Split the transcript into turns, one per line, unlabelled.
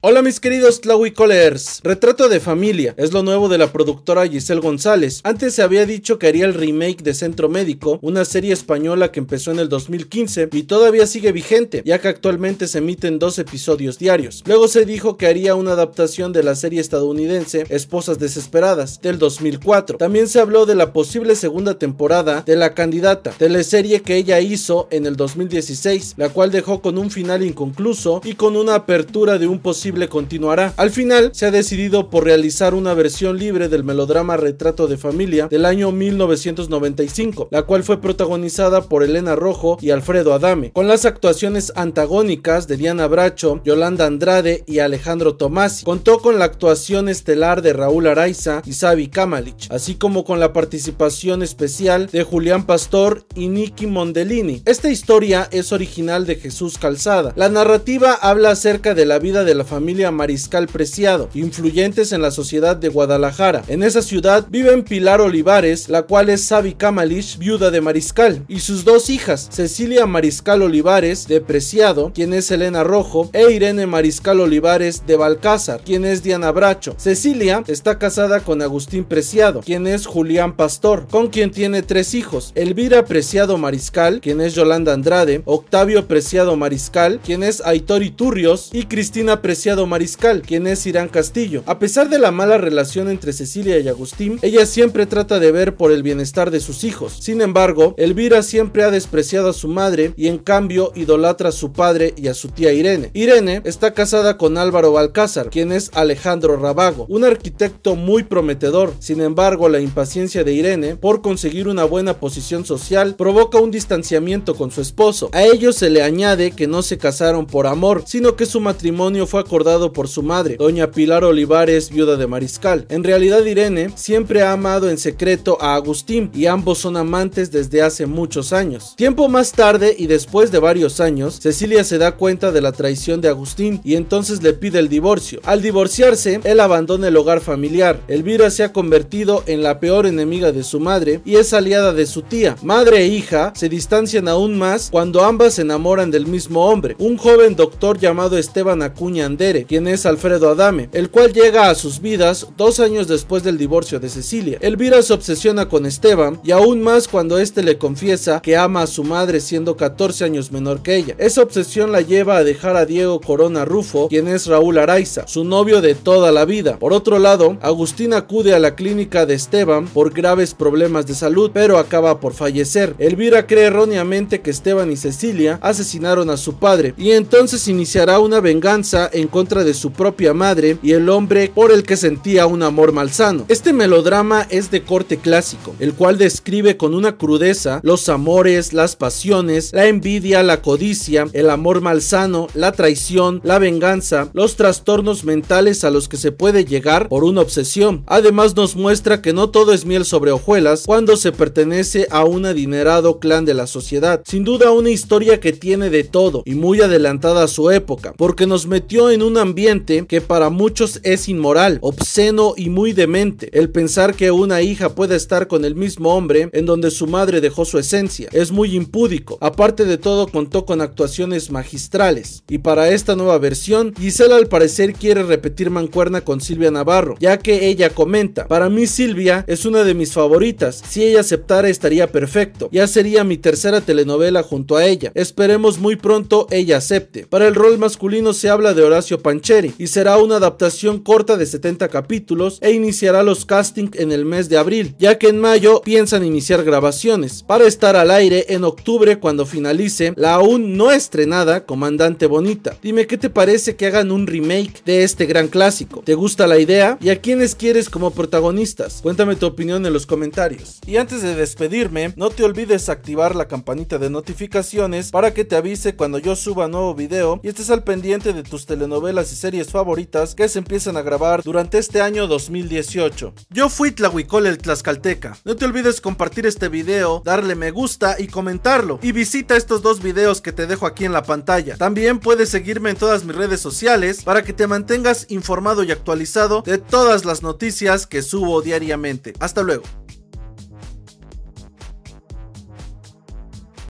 Hola mis queridos Tlahuicolers, Retrato de Familia es lo nuevo de la productora Giselle González. Antes se había dicho que haría el remake de Centro Médico, una serie española que empezó en el 2015 y todavía sigue vigente, ya que actualmente se emiten dos episodios diarios. Luego se dijo que haría una adaptación de la serie estadounidense Esposas Desesperadas del 2004. También se habló de la posible segunda temporada de La Candidata, teleserie que ella hizo en el 2016, la cual dejó con un final inconcluso y con una apertura de un posible continuará. Al final se ha decidido por realizar una versión libre del melodrama Retrato de Familia del año 1995, la cual fue protagonizada por Elena Rojo y Alfredo Adame, con las actuaciones antagónicas de Diana Bracho, Yolanda Andrade y Alejandro Tomasi. Contó con la actuación estelar de Raúl Araiza y Sabi Kamalich, así como con la participación especial de Julián Pastor y Nicky Mondellini. Esta historia es original de Jesús Calzada. La narrativa habla acerca de la vida de la familia familia Mariscal Preciado, influyentes en la sociedad de Guadalajara. En esa ciudad viven Pilar Olivares, la cual es Sabi Kamalish, viuda de Mariscal, y sus dos hijas, Cecilia Mariscal Olivares, de Preciado, quien es Elena Rojo, e Irene Mariscal Olivares, de Balcázar, quien es Diana Bracho. Cecilia está casada con Agustín Preciado, quien es Julián Pastor, con quien tiene tres hijos, Elvira Preciado Mariscal, quien es Yolanda Andrade, Octavio Preciado Mariscal, quien es Aitor Iturrios, y Cristina Preciado Mariscal, quien es Irán Castillo. A pesar de la mala relación entre Cecilia y Agustín, ella siempre trata de ver por el bienestar de sus hijos. Sin embargo, Elvira siempre ha despreciado a su madre y en cambio idolatra a su padre y a su tía Irene. Irene está casada con Álvaro Balcázar, quien es Alejandro Rabago, un arquitecto muy prometedor. Sin embargo, la impaciencia de Irene por conseguir una buena posición social provoca un distanciamiento con su esposo. A ello se le añade que no se casaron por amor, sino que su matrimonio fue acordado por su madre, doña Pilar Olivares, viuda de Mariscal. En realidad Irene siempre ha amado en secreto a Agustín y ambos son amantes desde hace muchos años. Tiempo más tarde y después de varios años, Cecilia se da cuenta de la traición de Agustín y entonces le pide el divorcio. Al divorciarse, él abandona el hogar familiar. Elvira se ha convertido en la peor enemiga de su madre y es aliada de su tía. Madre e hija se distancian aún más cuando ambas se enamoran del mismo hombre, un joven doctor llamado Esteban Acuña Quien es Alfredo Adame, el cual llega a sus vidas dos años después del divorcio de Cecilia. Elvira se obsesiona con Esteban y aún más cuando este le confiesa que ama a su madre siendo 14 años menor que ella. Esa obsesión la lleva a dejar a Diego Corona Rufo, quien es Raúl Araiza, su novio de toda la vida. Por otro lado, Agustín acude a la clínica de Esteban por graves problemas de salud, pero acaba por fallecer. Elvira cree erróneamente que Esteban y Cecilia asesinaron a su padre y entonces iniciará una venganza en contra de su propia madre y el hombre por el que sentía un amor malsano. Este melodrama es de corte clásico, el cual describe con una crudeza los amores, las pasiones, la envidia, la codicia, el amor malsano, la traición, la venganza, los trastornos mentales a los que se puede llegar por una obsesión. Además nos muestra que no todo es miel sobre hojuelas cuando se pertenece a un adinerado clan de la sociedad. Sin duda una historia que tiene de todo y muy adelantada a su época, porque nos metió en un un ambiente que para muchos es inmoral, obsceno y muy demente. El pensar que una hija puede estar con el mismo hombre en donde su madre dejó su esencia es muy impúdico. Aparte de todo contó con actuaciones magistrales. Y para esta nueva versión, Gisela al parecer quiere repetir mancuerna con Silvia Navarro, ya que ella comenta, para mí Silvia es una de mis favoritas, si ella aceptara estaría perfecto, ya sería mi tercera telenovela junto a ella. Esperemos muy pronto ella acepte. Para el rol masculino se habla de Horacio Pancheri y será una adaptación corta de 70 capítulos e iniciará los castings en el mes de abril, ya que en mayo piensan iniciar grabaciones para estar al aire en octubre cuando finalice la aún no estrenada Comandante Bonita. Dime qué te parece que hagan un remake de este gran clásico. ¿Te gusta la idea? ¿Y a quiénes quieres como protagonistas? Cuéntame tu opinión en los comentarios. Y antes de despedirme, no te olvides activar la campanita de notificaciones para que te avise cuando yo suba nuevo video y estés al pendiente de tus telenovelas las y series favoritas que se empiezan a grabar durante este año 2018. Yo fui Tlahuicol el Tlaxcalteca. No te olvides compartir este video, darle me gusta y comentarlo. Y visita estos dos videos que te dejo aquí en la pantalla. También puedes seguirme en todas mis redes sociales para que te mantengas informado y actualizado de todas las noticias que subo diariamente. Hasta luego.